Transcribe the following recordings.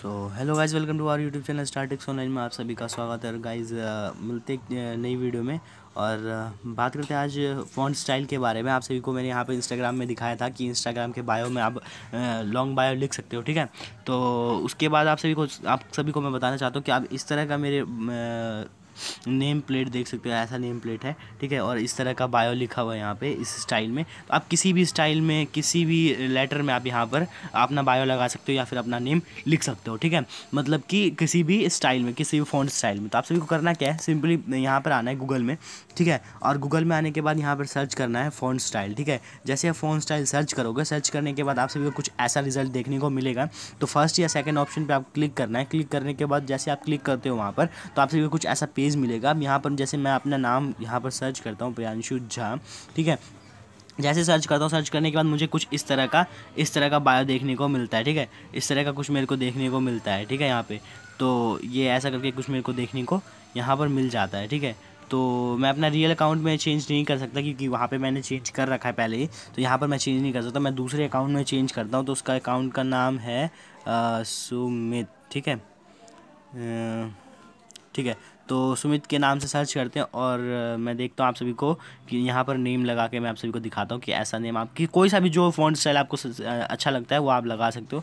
So hello guys welcome to our YouTube channel Startix online में आप सभी का स्वागत है। गाइज़ मिलते नई वीडियो में। और बात करते हैं आज फ़ॉन्ट स्टाइल के बारे में। आप सभी को मैंने यहाँ पे इंस्टाग्राम में दिखाया था कि इंस्टाग्राम के बायो में आप लॉन्ग बायो लिख सकते हो, ठीक है? तो उसके बाद आप सभी को, आप सभी को मैं बताना चाहता हूँ कि आप इस तरह का मेरे नेम प्लेट देख सकते हो, ऐसा नेम प्लेट है, ठीक है? और इस तरह का बायो लिखा हुआ है यहाँ पे, इस स्टाइल में। तो आप किसी भी स्टाइल में, किसी भी लेटर में आप यहाँ पर अपना बायो लगा सकते हो या फिर अपना नेम लिख सकते हो, ठीक है? मतलब कि किसी भी स्टाइल में, किसी भी फ़ॉन्ट स्टाइल में। तो आप सभी को करना क्या है? सिंपली यहाँ पर आना है गूगल में, ठीक है? और गूगल में आने के बाद यहाँ पर सर्च करना है फ़ॉन्ट स्टाइल ठीक है? जैसे आप फ़ॉन्ट स्टाइल सर्च करोगे सर्च करने के बाद आप सभी को कुछ ऐसा रिज़ल्ट देखने को मिलेगा। तो फ़र्स्ट या सेकेंड ऑप्शन पर आप क्लिक करना है। क्लिक करने के बाद जैसे आप क्लिक करते हो वहाँ पर तो आप सभी को कुछ ऐसा पेज मिलेगा। अब यहाँ पर जैसे मैं अपना नाम यहाँ पर सर्च करता हूँ, प्रियांशु झा, ठीक है? जैसे सर्च करता हूँ सर्च करने के बाद मुझे कुछ इस तरह का, इस तरह का बायो देखने को मिलता है, ठीक है? इस तरह का कुछ मेरे को देखने को मिलता है, ठीक है, यहाँ पे। तो ये ऐसा करके कुछ मेरे को देखने को यहाँ पर मिल जाता है, ठीक है? तो मैं अपना रियल अकाउंट में चेंज नहीं कर सकता क्योंकि वहाँ पे मैंने चेंज कर रखा है पहले ही। तो यहाँ पर मैं चेंज नहीं कर सकता। मैं दूसरे अकाउंट में चेंज करता हूँ तो उसका अकाउंट का नाम है सुमित, ठीक है? ठीक है? तो सुमित के नाम से सर्च करते हैं और मैं देखता हूँ आप सभी को कि यहाँ पर नेम लगा के मैं आप सभी को दिखाता हूँ कि ऐसा नेम आपकी कोई सा भी जो फ़ॉन्ट स्टाइल आपको अच्छा लगता है वो आप लगा सकते हो।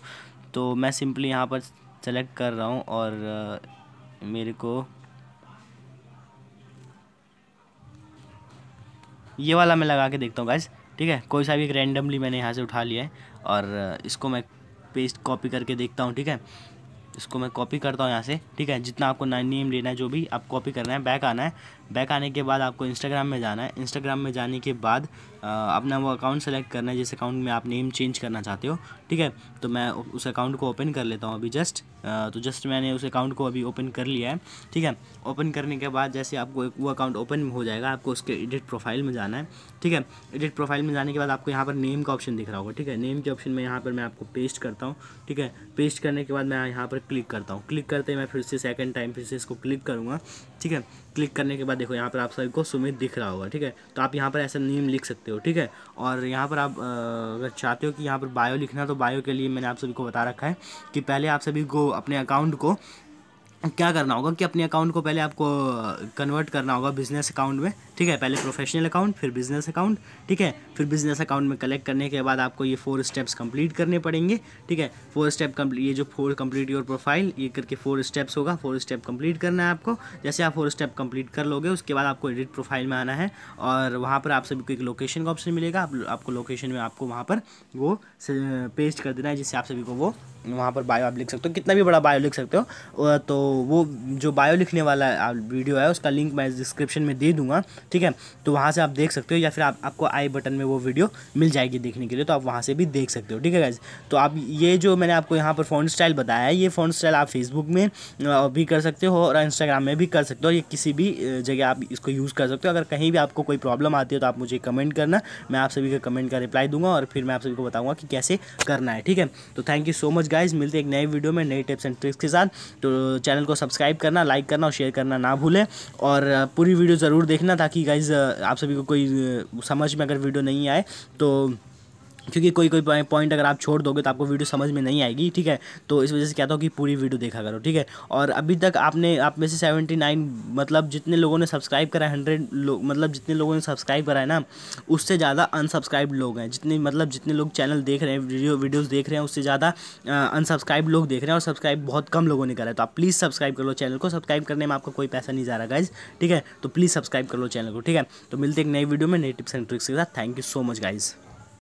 तो मैं सिंपली यहाँ पर सेलेक्ट कर रहा हूँ और मेरे को ये वाला मैं लगा के देखता हूँ गाइज़ ठीक है? कोई सा भी एक रैंडमली मैंने यहाँ से उठा लिया है और इसको मैं पेस्ट कॉपी करके देखता हूँ, ठीक है? इसको मैं कॉपी करता हूँ यहाँ से, ठीक है? जितना आपको नेम लेना है, जो भी आप कॉपी करना है बैक आना है। बैक आने के बाद आपको इंस्टाग्राम में जाना है। इंस्टाग्राम में जाने के बाद अपना वो अकाउंट सेलेक्ट करना है, जिस अकाउंट में आप नेम चेंज करना चाहते हो, ठीक है? तो मैं उस अकाउंट को ओपन कर लेता हूँ अभी जस्ट तो जस्ट मैंने उस अकाउंट को अभी ओपन कर लिया है, ठीक है? ओपन करने के बाद जैसे आपको वो अकाउंट ओपन हो जाएगा, आपको उसके एडिट प्रोफ़ाइल में जाना है, ठीक है? एडिट प्रोफ़ाइल में जाने के बाद आपको यहाँ पर नेम का ऑप्शन दिख रहा होगा, ठीक है? नेम के ऑप्शन में यहाँ पर मैं आपको पेस्ट करता हूँ, ठीक है? पेस्ट करने के बाद मैं यहाँ पर क्लिक करता हूँ। क्लिक करते ही मैं फिर से सेकेंड टाइम फिर से इसको क्लिक करूँगा। ठीक है? क्लिक करने के बाद देखो, यहाँ पर आप सभी को सुमित दिख रहा होगा, ठीक है? तो आप यहाँ पर ऐसा नेम लिख सकते हो, ठीक है? और यहाँ पर आप अगर चाहते हो कि यहाँ पर बायो लिखना तो बायो के लिए मैंने आप सभी को बता रखा है कि पहले आप सभी को अपने अकाउंट को क्या करना होगा कि अपने अकाउंट को पहले आपको कन्वर्ट करना होगा बिज़नेस अकाउंट में ठीक है? पहले प्रोफेशनल अकाउंट फिर बिज़नेस अकाउंट ठीक है? फिर बिज़नेस अकाउंट में कलेक्ट करने के बाद आपको ये फोर स्टेप्स कंप्लीट करने पड़ेंगे ठीक है? फोर स्टेप ये जो फोर कंप्लीट योर प्रोफ़ाइल ये करके फोर स्टेप्स होगा। फोर स्टेप कंप्लीट करना है आपको। जैसे आप फोर स्टेप कंप्लीट कर लोगे उसके बाद आपको एडिट प्रोफ़ाइल में आना है और वहाँ पर आप सभी को एक लोकेशन का ऑप्शन मिलेगा। आप, आपको लोकेशन में आपको वहाँ पर वो पेस्ट कर देना है जिससे आप सभी को वो वहाँ पर बायो आप लिख सकते हो। कितना भी बड़ा बायो लिख सकते हो। तो वो जो बायो लिखने वाला वीडियो है, उसका लिंक मैं डिस्क्रिप्शन में दे दूँगा, ठीक है? तो वहाँ से आप देख सकते हो या फिर आप, आपको आई बटन में वो वीडियो मिल जाएगी देखने के लिए तो आप वहाँ से भी देख सकते हो, ठीक है गाइज़ तो आप ये जो मैंने आपको यहाँ पर फ़ोन स्टाइल बताया है, ये फ़ोन स्टाइल आप फेसबुक में भी कर सकते हो और इंस्टाग्राम में भी कर सकते हो ये किसी भी जगह आप इसको यूज़ कर सकते हो। अगर कहीं भी आपको कोई प्रॉब्लम आती है तो आप मुझे कमेंट करना, मैं आप सभी का कमेंट का रिप्लाई दूँगा और फिर मैं आप सभी को बताऊँगा कि कैसे करना है, ठीक है? तो thank you so much guys मिलते एक नए वीडियो में, नई टिप्स एंड ट्रिक्स के साथ। तो चैनल को सब्सक्राइब करना लाइक करना और शेयर करना ना भूलें। और पूरी वीडियो ज़रूर देखना ताकि गाइज़ आप सभी को कोई समझ में अगर वीडियो नहीं आए तो क्योंकि कोई कोई पॉइंट अगर आप छोड़ दोगे तो आपको वीडियो समझ में नहीं आएगी, ठीक है? तो इस वजह से कहता हूँ कि पूरी वीडियो देखा करो, ठीक है? और अभी तक आपने, आप में से सेवेंटी नाइन मतलब जितने लोगों ने सब्सक्राइब करा है, हंड्रेड लोग मतलब जितने लोगों ने सब्सक्राइब करा है ना, उससे ज़्यादा अनसब्सक्राइब लोग हैं। जितने मतलब जितने लोग चैनल देख रहे हैं, वीडियो, वीडियोज़ देख रहे हैं, उससे ज़्यादा अनसब्सक्राइब लोग देख रहे हैं और सब्सक्राइब बहुत कम लोगों ने करा है। तो आप प्लीज़ सब्सक्राइब कर लो चैनल को। सब्सक्राइब करने में आपका कोई पैसा नहीं जा रहा गाइज़ ठीक है? तो प्लीज़ सब्सक्राइब कर लो चैनल को, ठीक है? तो मिलते एक नई वीडियो में नई टिप्स एंड ट्रिक्स के साथ। Thank you so much guys